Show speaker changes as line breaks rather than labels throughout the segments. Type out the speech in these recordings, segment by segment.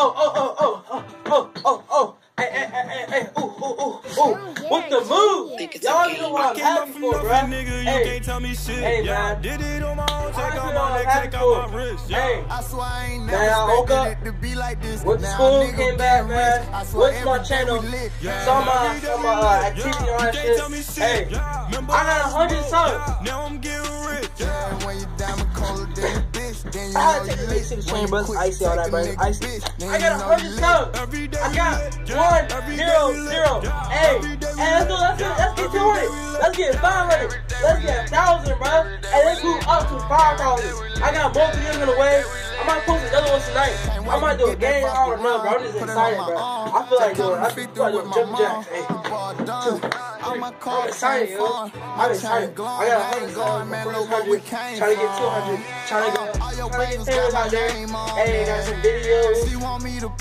oh, oh, oh, oh, oh, oh, oh. Hey, hey, hey, hey, hey, ooh, ooh, ooh, ooh. With the move. Y'all know what I'm happy for, bro. Hey, hey, man.
Did it on my own, take out my leg, take out
for.
my wrist.
Hey,
I swear I ain't
Man, I
never
woke up,
expected it to be like this.
went to school, came back, man.
rich.
Went to my channel,
we lit.
saw my, saw my uh, activity and that shit. Hey, I got a hundred subs.
Now I'm getting rich.
Yeah, when you diamond colder than a bitch, then you
I had to take
lit.
big six
you
bro. Icy on that, bro. Icy. I got a hundred subs. I got one, zero, zero. Hey,
Every day we
hey, let's do, let's get, let's get 200. Let's get 500. Let's get a thousand, bro. And let's move up to 5,000. I got both of them in the way. I might post another one tonight. I might do a game. I don't know, bro. I'm just excited, bro. I feel like doing, I feel like doing jumping jacks. Hey.
I'm
I'm excited, yo. I'm excited. I got a hundred songs, my first hundred, trying to get two hundred, trying to get, trying to get famous out there. Hey, got some videos,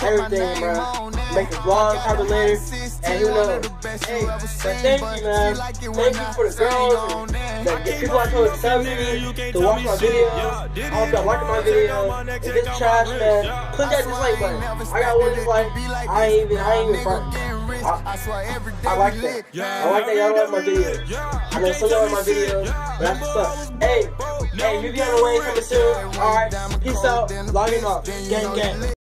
everything, bro. Make a vlog probably later, and who knows? Hey, but thank you, man. Thank you for the girls, the, the people I told to tell me to watch my videos. I hope y'all liking my videos. If it's trash, man, click that dislike button. I got one dislike. I ain't even, I ain't even front. I, I like that. I like that y'all like my videos. I know some of y'all like my videos, that's what's up. Hey, hey, you be on the way coming soon. Alright, peace out. Logging off. Gang, gang.